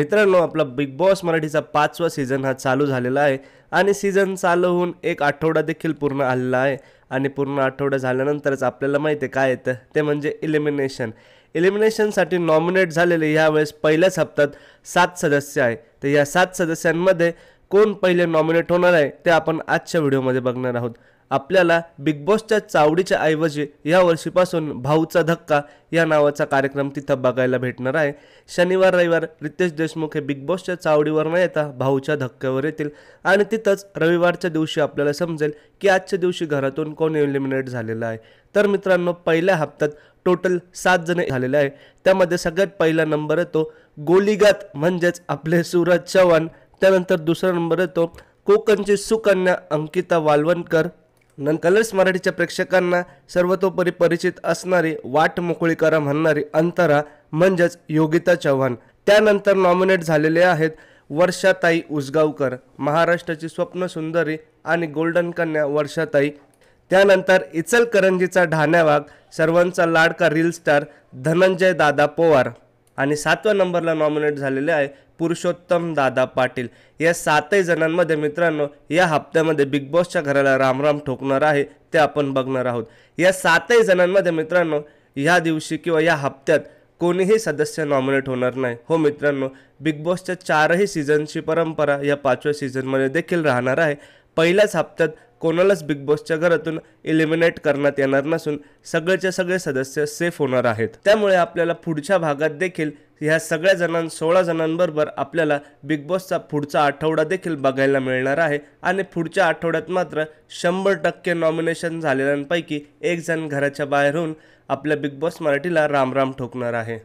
मित्रांनो आपला big boss मराठीचा पाचवा सीझन हा चालू झालेला आहे आणि सीझन चालू होऊन एक आठवडा देखील पूर्ण आलेला आहे. आणि पूर्ण आठवडा झाल्यानंतरच आपल्याला माहिती आहे काय येतं ते म्हणजे इलिमिनेशन इलिमिनेशनसाठी नॉमिनेट झालेले यावेळेस पहिल्याच हप्त्यात सात सदस्य आहे. तर या सात सदस्यांमध्ये कोण पहिले नॉमिनेट होणार आहे ते आपण आजच्या व्हिडिओमध्ये बघणार आहोत. आपल्याला बिग बॉसच्या चावडीच्या ऐवजी या वर्षीपासून भाऊचा धक्का या नावाचा कार्यक्रम तिथं बघायला भेटणार आहे. शनिवार रविवार रितेश देशमुख हे बिग बॉसच्या चावडीवर न येता भाऊच्या धक्क्यावर येतील आणि तिथंच रविवारच्या दिवशी आपल्याला समजेल की आजच्या दिवशी घरातून कोण एलिमिनेट झालेलं आहे. तर मित्रांनो पहिल्या हप्त्यात टोटल सात जण झालेले आहे. त्यामध्ये सगळ्यात पहिला नंबर येतो गोलीगात म्हणजेच आपले सूरज चव्हाण. त्यानंतर दुसरा नंबर येतो कोकणची सुकन्या अंकिता वालवणकर. नंतर कलर्स मराठीच्या प्रेक्षकांना सर्वतोपरी परिचित असणारी वाट मोकळी करा म्हणणारी अंतरा म्हणजेच योगिता चव्हाण. त्यानंतर नॉमिनेट झालेले आहेत वर्षाताई उसगावकर महाराष्ट्राची स्वप्न सुंदरी आणि गोल्डन कन्या वर्षाताई. त्यानंतर इचलकरंजीचा ढाण्यावाग सर्वांचा लाडका रील स्टार धनंजय दादा पवार. आणि सातव्या नंबरला नॉमिनेट झालेले आहे पुरुषोत्तम दादा पाटील. या सातही जणांमध्ये मित्रांनो या हप्त्यामध्ये बिग बॉसच्या घराला रामराम ठोकणार आहे ते आपण बघणार आहोत. या सातही जणांमध्ये मित्रांनो ह्या दिवशी किंवा या हप्त्यात कोणीही सदस्य नॉमिनेट होणार नाही. हो मित्रांनो बिग बॉसच्या चारही सीझनची परंपरा या पाचव्या सीझनमध्ये देखील राहणार आहे. पहिल्याच हप्त्यात कोणालाच बिग बॉसच्या घरातून इलिमिनेट करण्यात येणार नसून सगळेचे सगळे सदस्य सेफ होणार आहेत. त्यामुळे आपल्याला पुढच्या भागात देखील ह्या सगळ्या जणां सोळा जणांबरोबर आपल्याला बिग बॉसचा पुढचा आठवडा देखील बघायला मिळणार आहे. आणि पुढच्या आठवड्यात मात्र शंभर टक्के नॉमिनेशन झालेल्यांपैकी एक जण घराच्या बाहेर होऊन आपल्या बिग बॉस मराठीला रामराम ठोकणार आहे.